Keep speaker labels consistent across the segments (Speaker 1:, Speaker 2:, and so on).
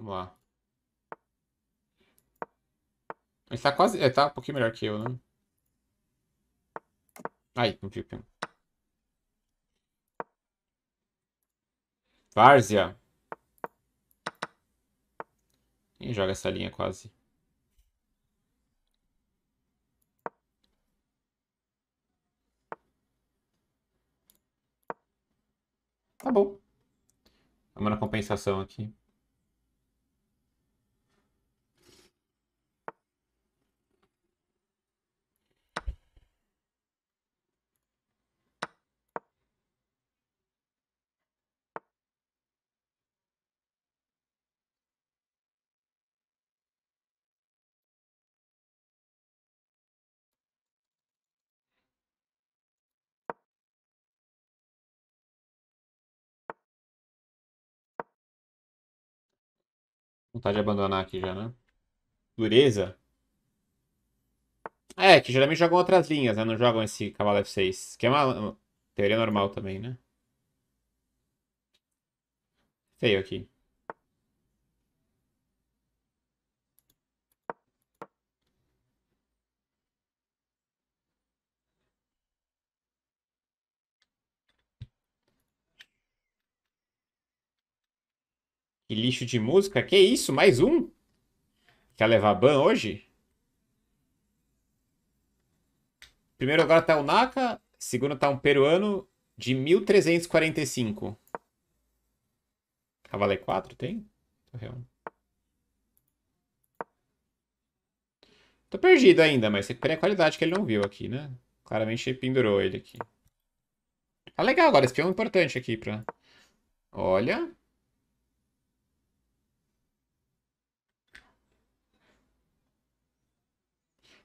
Speaker 1: Vamos lá. Ele tá quase... Ele tá um pouquinho melhor que eu, né? Ai, não vi o peão. Várzea. Quem joga essa linha quase? Tá bom. Vamos na compensação aqui. Vontade de abandonar aqui já, né? Dureza. É, que geralmente jogam outras linhas, né? Não jogam esse cavalo F6. Que é uma, uma teoria normal também, né? Feio aqui. Que lixo de música? Que isso? Mais um? Quer levar ban hoje? Primeiro agora tá o Naka. Segundo tá um peruano de 1345. Cavalo 4 tem? Tô perdido ainda, mas recuperei a qualidade que ele não viu aqui, né? Claramente pendurou ele aqui. Tá legal agora, esse peão é importante aqui pra... Olha...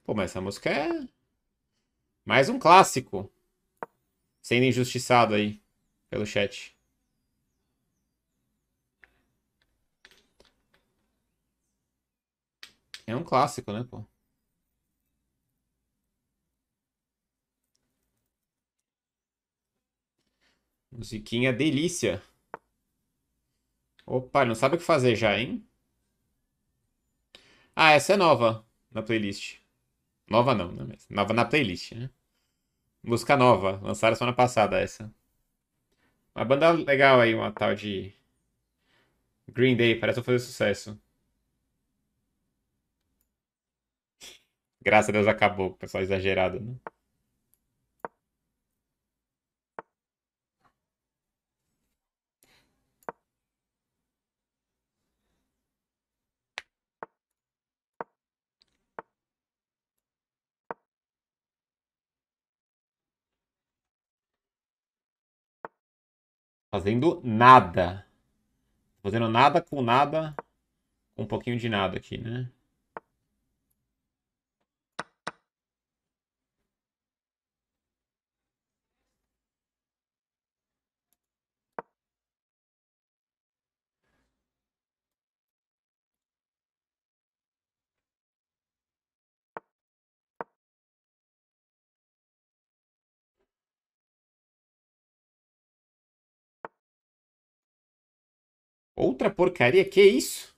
Speaker 1: Pô, mas essa música é. Mais um clássico. Sendo injustiçado aí pelo chat. É um clássico, né, pô? Musiquinha delícia. Opa, não sabe o que fazer já, hein? Ah, essa é nova na playlist. Nova não, né? Mas nova na playlist, né? Música nova, lançaram semana passada essa. Uma banda legal aí, uma tal de Green Day, parece fazer sucesso. Graças a Deus acabou, pessoal exagerado, né? Fazendo nada. Fazendo nada com nada. Com um pouquinho de nada aqui, né? Outra porcaria? Que isso?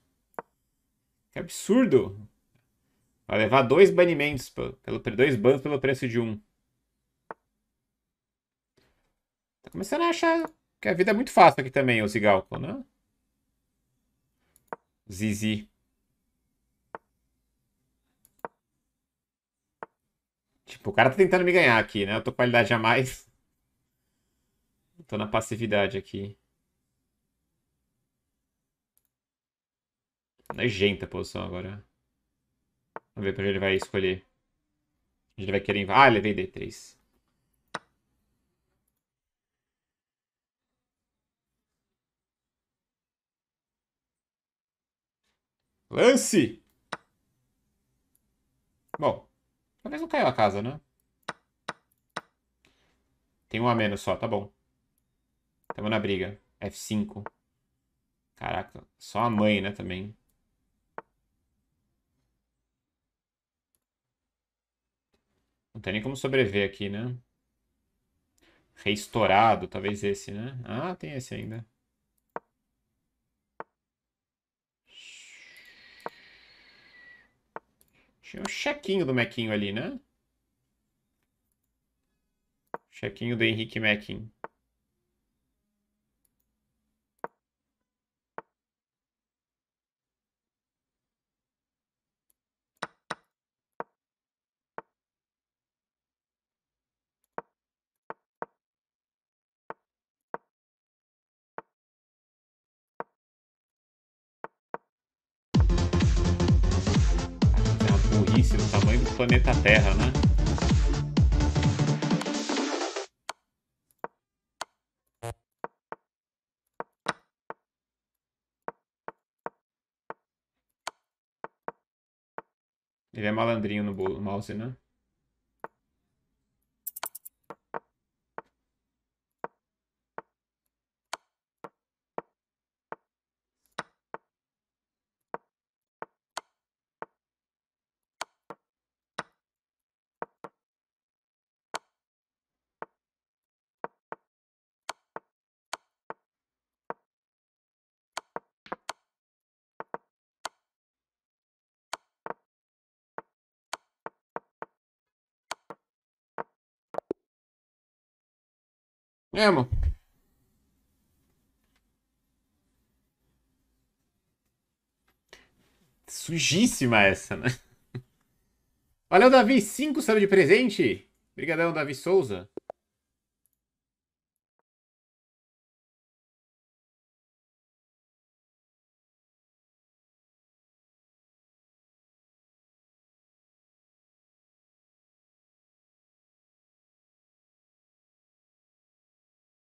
Speaker 1: Que absurdo. Vai levar dois banimentos, pelo, dois bans pelo preço de um. Tá começando a achar que a vida é muito fácil aqui também, o Zigalco, né? Zizi. Tipo, o cara tá tentando me ganhar aqui, né? Eu tô qualidade a mais. Tô na passividade aqui. Nojenta a posição agora. Vamos ver pra onde ele vai escolher. Ele vai querer... Ah, levei D3. Lance! Bom, talvez não caiu a casa, né? Tem um a menos só, tá bom. Tamo na briga. F5. Caraca, só a mãe, né, também. Não tem nem como sobreviver aqui, né? Reestourado, talvez esse, né? Ah, tem esse ainda. Tinha um chequinho do Mequinho ali, né? Chequinho do Henrique Mequinho. Planeta Terra, né? Ele é malandrinho no mouse, né? É, amor. Sujíssima essa, né? Valeu, Davi. 5 sabe de presente. Obrigadão, Davi Souza.